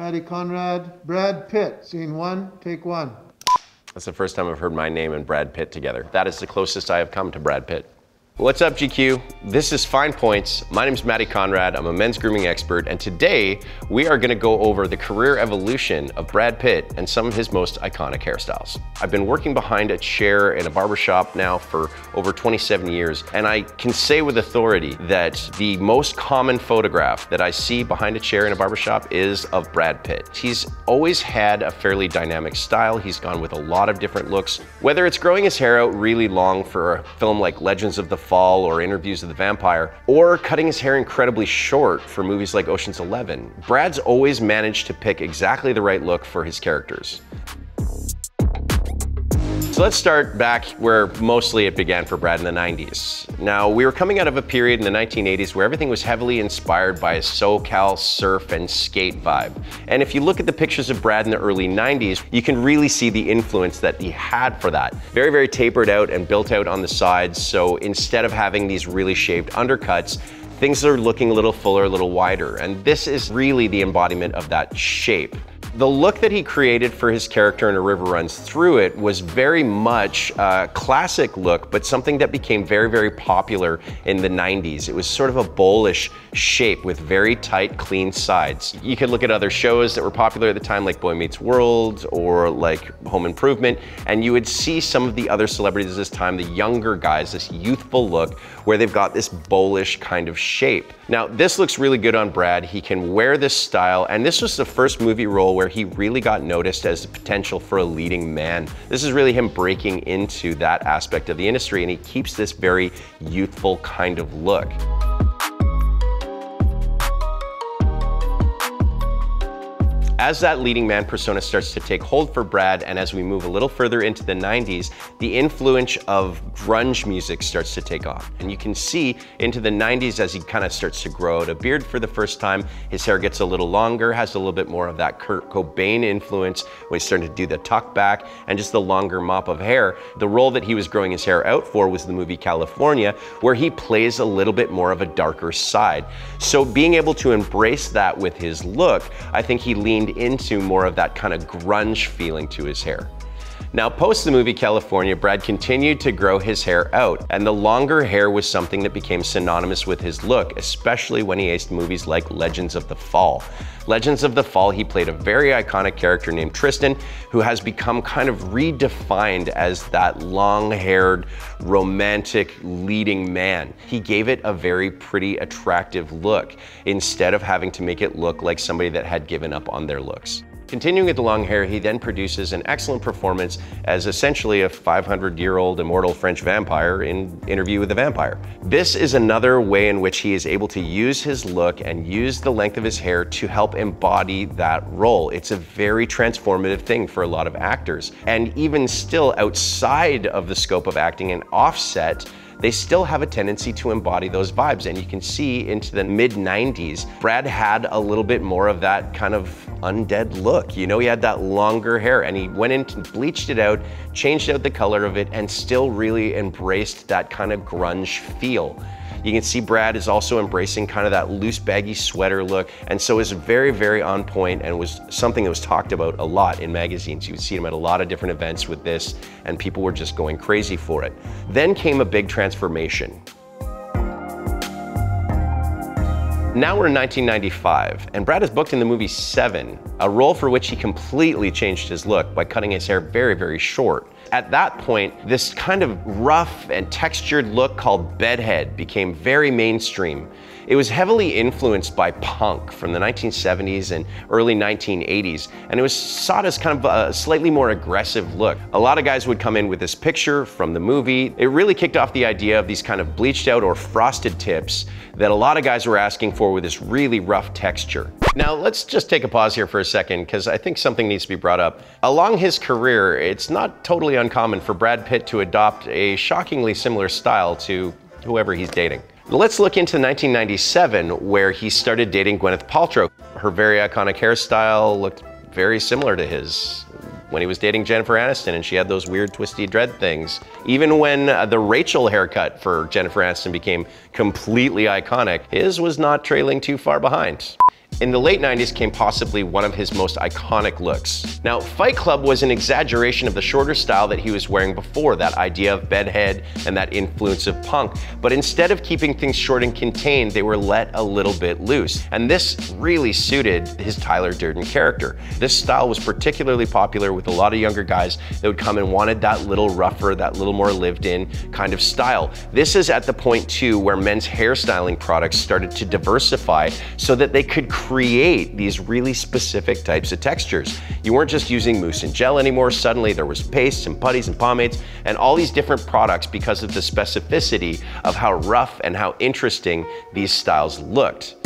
Matty Conrad, Brad Pitt. Scene one, take one. That's the first time I've heard my name and Brad Pitt together. That is the closest I have come to Brad Pitt. What's up, GQ? This is Fine Points. My name is Matty Conrad. I'm a men's grooming expert, and today we are going to go over the career evolution of Brad Pitt and some of his most iconic hairstyles. I've been working behind a chair in a barbershop now for over 27 years, and I can say with authority that the most common photograph that I see behind a chair in a barbershop is of Brad Pitt. He's always had a fairly dynamic style. He's gone with a lot of different looks, whether it's growing his hair out really long for a film like Legends of the Fall or Interviews with the Vampire, or cutting his hair incredibly short for movies like Ocean's Eleven. Brad's always managed to pick exactly the right look for his characters. So let's start back where mostly it began for Brad in the 90s. Now, we were coming out of a period in the 1980s where everything was heavily inspired by a SoCal surf and skate vibe. And if you look at the pictures of Brad in the early 90s, you can really see the influence that he had for that. Very, very tapered out and built out on the sides. So instead of having these really shaved undercuts, things are looking a little fuller, a little wider. And this is really the embodiment of that shape. The look that he created for his character in A River Runs Through It was very much a classic look, but something that became very, very popular in the 90s. It was sort of a bowlish shape with very tight, clean sides. You could look at other shows that were popular at the time, like Boy Meets World or like Home Improvement, and you would see some of the other celebrities this time, the younger guys, this youthful look, where they've got this bowlish kind of shape. Now, this looks really good on Brad. He can wear this style, and this was the first movie role where he really got noticed as the potential for a leading man. This is really him breaking into that aspect of the industry, and he keeps this very youthful kind of look. As that leading man persona starts to take hold for Brad, and as we move a little further into the 90s, the influence of grunge music starts to take off. And you can see into the 90s as he kind of starts to grow out a beard for the first time, his hair gets a little longer, has a little bit more of that Kurt Cobain influence when he's starting to do the tuck back and just the longer mop of hair. The role that he was growing his hair out for was the movie Kalifornia, where he plays a little bit more of a darker side. So being able to embrace that with his look, I think he leaned into more of that kind of grunge feeling to his hair. Now, post the movie Kalifornia, Brad continued to grow his hair out, and the longer hair was something that became synonymous with his look, especially when he aced movies like Legends of the Fall. Legends of the Fall, he played a very iconic character named Tristan, who has become kind of redefined as that long haired, romantic leading man. He gave it a very pretty, attractive look instead of having to make it look like somebody that had given up on their looks. Continuing with the long hair, he then produces an excellent performance as essentially a 500-year-old immortal French vampire in Interview with the Vampire. This is another way in which he is able to use his look and use the length of his hair to help embody that role. It's a very transformative thing for a lot of actors. And even still outside of the scope of acting and offset, they still have a tendency to embody those vibes. And you can see into the mid 90s, Brad had a little bit more of that kind of undead look. You know, he had that longer hair and he went in and bleached it out, changed out the color of it, and still really embraced that kind of grunge feel. You can see Brad is also embracing kind of that loose baggy sweater look and so is very, very on point and was something that was talked about a lot in magazines. You would see him at a lot of different events with this and people were just going crazy for it. Then came a big transformation. Now we're in 1995, and Brad is booked in the movie Seven, a role for which he completely changed his look by cutting his hair very, very short. At that point, this kind of rough and textured look called bedhead became very mainstream. It was heavily influenced by punk from the 1970s and early 1980s, and it was sought as kind of a slightly more aggressive look. A lot of guys would come in with this picture from the movie. It really kicked off the idea of these kind of bleached out or frosted tips that a lot of guys were asking for with this really rough texture. Now, let's just take a pause here for a second because I think something needs to be brought up. Along his career, it's not totally uncommon for Brad Pitt to adopt a shockingly similar style to whoever he's dating. Let's look into 1997 where he started dating Gwyneth Paltrow. Her very iconic hairstyle looked very similar to his when he was dating Jennifer Aniston and she had those weird twisty dread things. Even when uh, the Rachel haircut for Jennifer Aniston became completely iconic, his was not trailing too far behind. In the late 90s came possibly one of his most iconic looks. Now, Fight Club was an exaggeration of the shorter style that he was wearing before, that idea of bedhead and that influence of punk. But instead of keeping things short and contained, they were let a little bit loose. And this really suited his Tyler Durden character. This style was particularly popular with a lot of younger guys that would come and wanted that little rougher, that little more lived in kind of style. This is at the point too where men's hairstyling products started to diversify so that they could create these really specific types of textures. You weren't just using mousse and gel anymore. Suddenly there was pastes and putties and pomades and all these different products because of the specificity of how rough and how interesting these styles looked.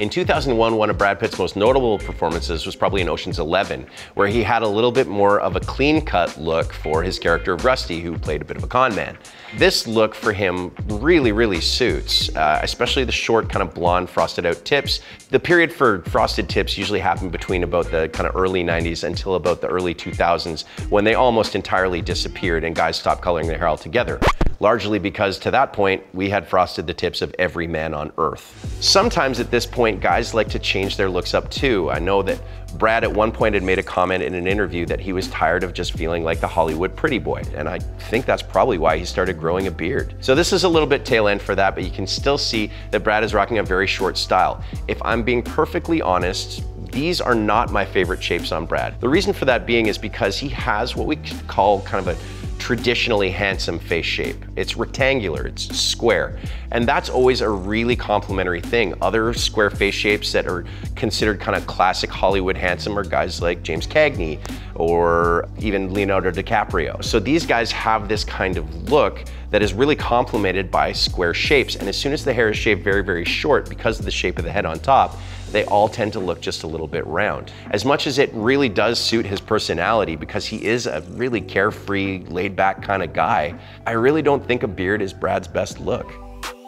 In 2001, one of Brad Pitt's most notable performances was probably in Ocean's 11, where he had a little bit more of a clean cut look for his character of Rusty, who played a bit of a con man. This look for him really, really suits, uh, especially the short kind of blonde frosted out tips. The period for frosted tips usually happened between about the kind of early 90s until about the early 2000s when they almost entirely disappeared and guys stopped coloring their hair altogether largely because to that point, we had frosted the tips of every man on earth. Sometimes at this point, guys like to change their looks up too. I know that Brad at one point had made a comment in an interview that he was tired of just feeling like the Hollywood pretty boy. And I think that's probably why he started growing a beard. So this is a little bit tail end for that, but you can still see that Brad is rocking a very short style. If I'm being perfectly honest, these are not my favorite shapes on Brad. The reason for that being is because he has what we call kind of a traditionally handsome face shape. It's rectangular, it's square. And that's always a really complimentary thing. Other square face shapes that are considered kind of classic Hollywood handsome are guys like James Cagney or even Leonardo DiCaprio. So these guys have this kind of look that is really complemented by square shapes. And as soon as the hair is shaved very, very short because of the shape of the head on top, they all tend to look just a little bit round. As much as it really does suit his personality because he is a really carefree, laid back kind of guy, I really don't think a beard is Brad's best look.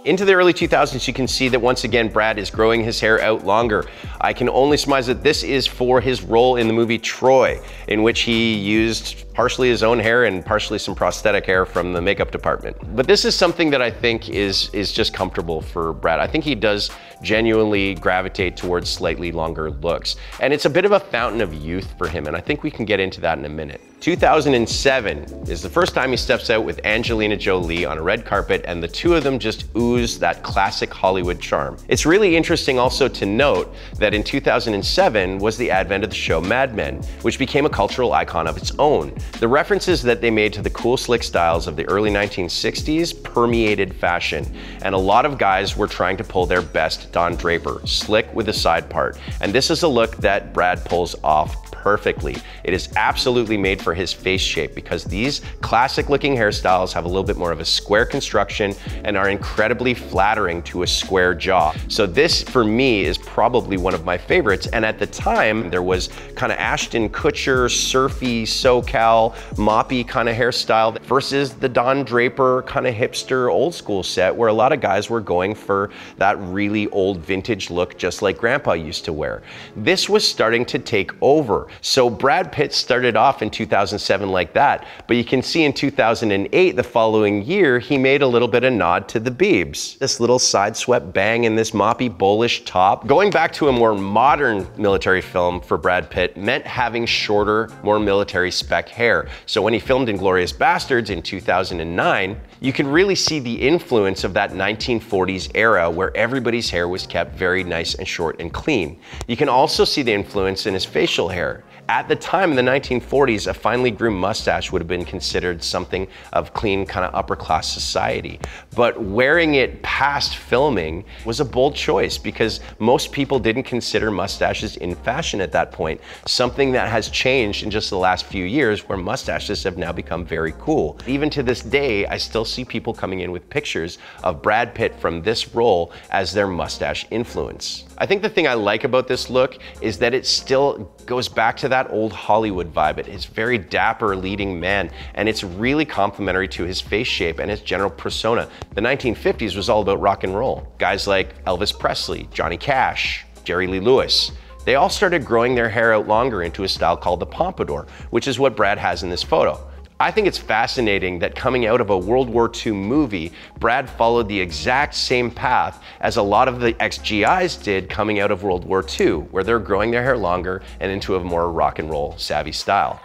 Into the early 2000s, you can see that once again, Brad is growing his hair out longer. I can only surmise that this is for his role in the movie Troy, in which he used partially his own hair and partially some prosthetic hair from the makeup department. But this is something that I think is, is just comfortable for Brad. I think he does genuinely gravitate towards slightly longer looks. And it's a bit of a fountain of youth for him, and I think we can get into that in a minute. 2007 is the first time he steps out with Angelina Jolie on a red carpet, and the two of them just ooze that classic Hollywood charm. It's really interesting also to note that in 2007 was the advent of the show Mad Men, which became a cultural icon of its own. The references that they made to the cool slick styles of the early 1960s permeated fashion, and a lot of guys were trying to pull their best Don Draper, slick with a side part. And this is a look that Brad pulls off perfectly. It is absolutely made for his face shape because these classic looking hairstyles have a little bit more of a square construction and are incredibly flattering to a square jaw. So this for me is probably one of my favorites. And at the time there was kind of Ashton Kutcher, surfy, SoCal, moppy kind of hairstyle versus the Don Draper kind of hipster old school set where a lot of guys were going for that really old vintage look just like grandpa used to wear. This was starting to take over. So Brad Pitt started off in 2007 like that, but you can see in 2008, the following year, he made a little bit of nod to the Biebs. This little side swept bang in this moppy, bullish top. Going back to a more modern military film for Brad Pitt meant having shorter, more military spec hair. So when he filmed Inglourious Basterds in 2009, you can really see the influence of that 1940s era where everybody's hair was kept very nice and short and clean. You can also see the influence in his facial hair. At the time in the 1940s, a finely groomed mustache would have been considered something of clean, kind of upper class society. But wearing it past filming was a bold choice because most people didn't consider mustaches in fashion at that point, something that has changed in just the last few years where mustaches have now become very cool. Even to this day, I still see people coming in with pictures of Brad Pitt from this role as their mustache influence. I think the thing I like about this look is that it still goes back to that old Hollywood vibe. It is very dapper leading man, and it's really complementary to his face shape and his general persona. The 1950s was all about rock and roll. Guys like Elvis Presley, Johnny Cash, Jerry Lee Lewis, they all started growing their hair out longer into a style called the pompadour, which is what Brad has in this photo. I think it's fascinating that coming out of a World War II movie, Brad followed the exact same path as a lot of the ex-GIs did coming out of World War II, where they're growing their hair longer and into a more rock and roll savvy style.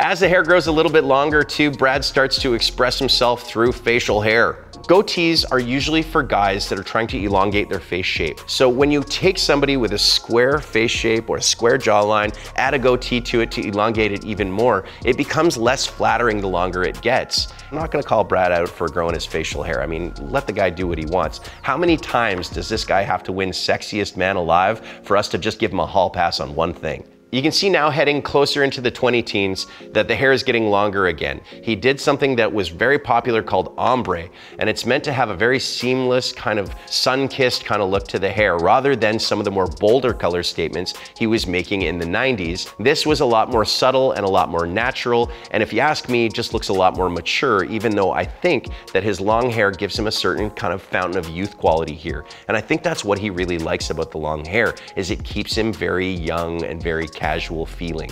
As the hair grows a little bit longer too, Brad starts to express himself through facial hair. Goatees are usually for guys that are trying to elongate their face shape. So when you take somebody with a square face shape or a square jawline, add a goatee to it to elongate it even more, it becomes less flattering the longer it gets. I'm not gonna call Brad out for growing his facial hair. I mean, let the guy do what he wants. How many times does this guy have to win sexiest man alive for us to just give him a hall pass on one thing? You can see now heading closer into the 20 teens that the hair is getting longer again. He did something that was very popular called ombre, and it's meant to have a very seamless kind of sun-kissed kind of look to the hair rather than some of the more bolder color statements he was making in the 90s. This was a lot more subtle and a lot more natural, and if you ask me, just looks a lot more mature, even though I think that his long hair gives him a certain kind of fountain of youth quality here. And I think that's what he really likes about the long hair, is it keeps him very young and very casual feeling.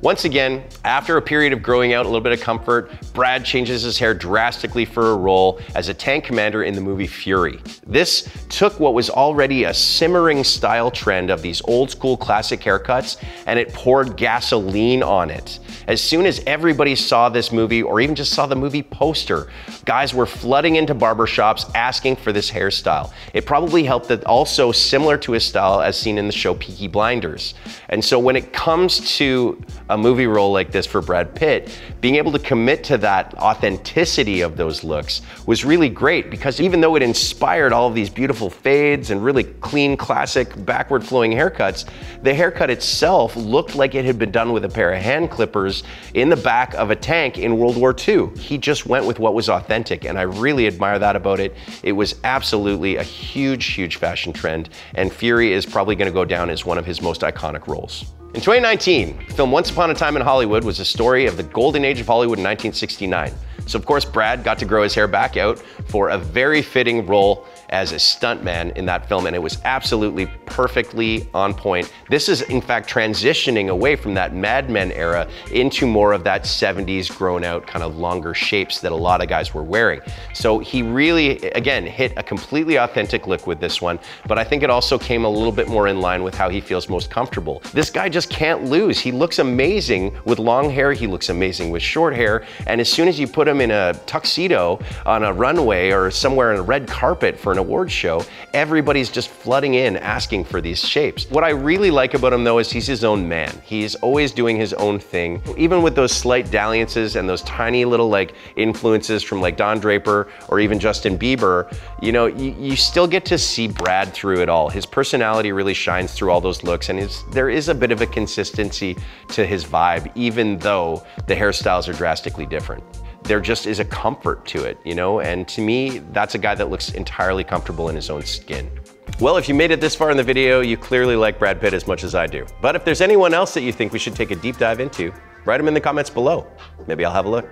Once again, after a period of growing out a little bit of comfort, Brad changes his hair drastically for a role as a tank commander in the movie Fury. This took what was already a simmering style trend of these old school classic haircuts and it poured gasoline on it. As soon as everybody saw this movie or even just saw the movie poster, guys were flooding into barbershops asking for this hairstyle. It probably helped that also similar to his style as seen in the show Peaky Blinders. And so when it comes to a movie role like this for Brad Pitt, being able to commit to that authenticity of those looks was really great because even though it inspired all of these beautiful fades and really clean, classic, backward flowing haircuts, the haircut itself looked like it had been done with a pair of hand clippers in the back of a tank in World War II. He just went with what was authentic, and I really admire that about it. It was absolutely a huge, huge fashion trend, and Fury is probably gonna go down as one of his most iconic roles. In 2019, the film Once Upon a Time in Hollywood was a story of the golden age of Hollywood in 1969. So of course, Brad got to grow his hair back out for a very fitting role as a stuntman in that film, and it was absolutely perfectly on point. This is, in fact, transitioning away from that Mad Men era into more of that 70s grown out kind of longer shapes that a lot of guys were wearing. So he really, again, hit a completely authentic look with this one, but I think it also came a little bit more in line with how he feels most comfortable. This guy just can't lose. He looks amazing with long hair, he looks amazing with short hair, and as soon as you put him in a tuxedo on a runway or somewhere in a red carpet for an award show, everybody's just flooding in asking for these shapes. What I really like about him though is he's his own man. He's always doing his own thing. Even with those slight dalliances and those tiny little like influences from like Don Draper or even Justin Bieber, you know, you, you still get to see Brad through it all. His personality really shines through all those looks and his, there is a bit of a consistency to his vibe, even though the hairstyles are drastically different there just is a comfort to it, you know? And to me, that's a guy that looks entirely comfortable in his own skin. Well, if you made it this far in the video, you clearly like Brad Pitt as much as I do. But if there's anyone else that you think we should take a deep dive into, write them in the comments below. Maybe I'll have a look.